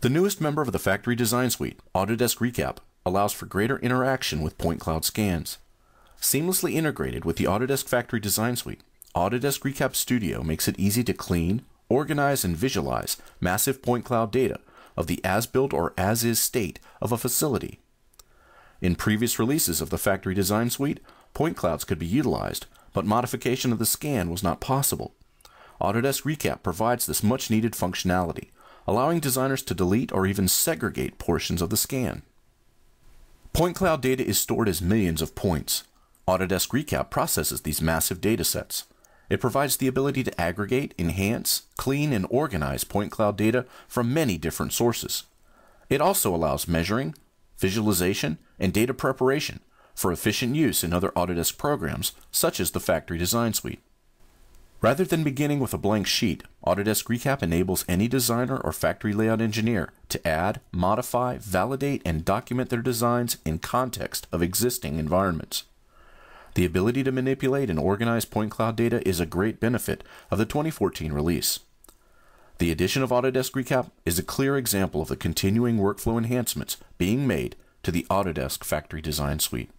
The newest member of the Factory Design Suite, Autodesk Recap, allows for greater interaction with point cloud scans. Seamlessly integrated with the Autodesk Factory Design Suite, Autodesk Recap Studio makes it easy to clean, organize, and visualize massive point cloud data of the as-built or as-is state of a facility. In previous releases of the Factory Design Suite, point clouds could be utilized, but modification of the scan was not possible. Autodesk Recap provides this much needed functionality, allowing designers to delete or even segregate portions of the scan. Point cloud data is stored as millions of points. Autodesk Recap processes these massive data sets. It provides the ability to aggregate, enhance, clean, and organize point cloud data from many different sources. It also allows measuring, visualization, and data preparation for efficient use in other Autodesk programs, such as the Factory Design Suite. Rather than beginning with a blank sheet, Autodesk Recap enables any designer or factory layout engineer to add, modify, validate, and document their designs in context of existing environments. The ability to manipulate and organize point cloud data is a great benefit of the 2014 release. The addition of Autodesk Recap is a clear example of the continuing workflow enhancements being made to the Autodesk Factory Design Suite.